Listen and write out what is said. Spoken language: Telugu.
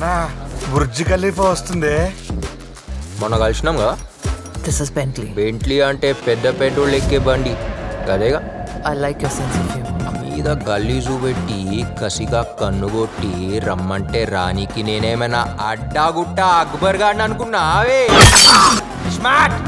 అన్నా బుర్జ్ ఖలీఫా వస్తుంది. మొన్న కలిసినాం కదా? ఇస్ బెంట్లీ బెంట్లీ అంటే పెద్ద పెట్రోల్ ఎక్కే బండి. అదేగా I like your sense of humour మీద గలీజు పెట్టి కసిగా కన్ను కొట్టి రమ్మంటే రానికి నేనేమైనా అడ్డాగుట్ట అక్బర్ గాడిని అనుకున్నావే? స్మార్ట్